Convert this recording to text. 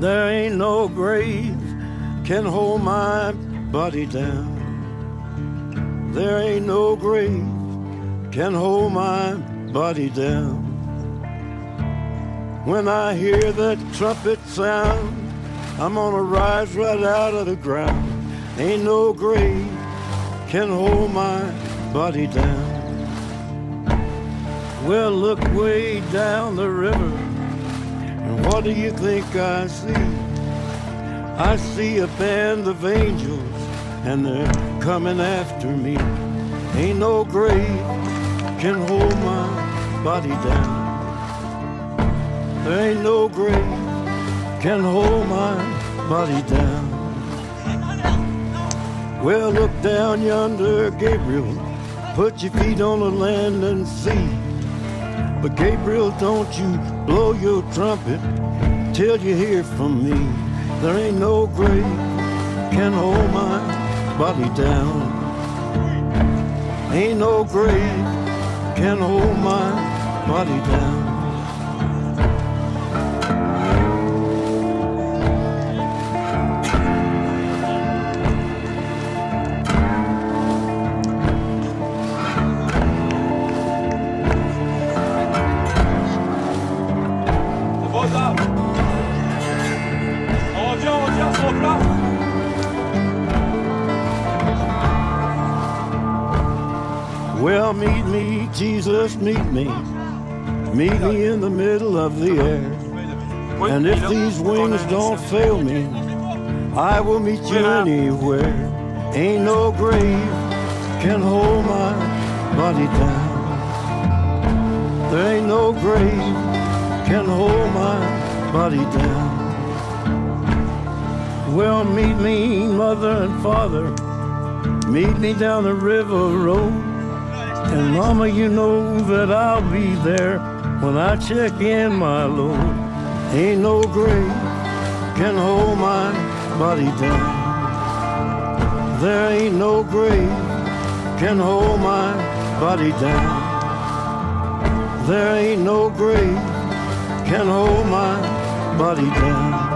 There ain't no grave can hold my body down. There ain't no grave can hold my body down. When I hear that trumpet sound, I'm gonna rise right out of the ground. Ain't no grave can hold my body down. Well, look way down the river, and what do you think I see? I sea a band of angels, and they're coming after me. Ain't no grave can hold my body down. There ain't no grave can hold my body down. Well, look down yonder, Gabriel. Put your feet on the land and see. But Gabriel, don't you blow your trumpet till you hear from me. There ain't no grave can hold my body down. Ain't no grave can hold my body down. Well, meet me, Jesus, meet me. Meet me in the middle of the air. And if these wings don't fail me, I will meet you anywhere. Ain't no grave can hold my body down. There ain't no grave can hold my body down. Well, meet me, mother and father. Meet me down the river road. And mama, you know that I'll be there when I check in my load. Ain't no grave can hold my body down. There ain't no grave can hold my body down. There ain't no grave can hold my body down.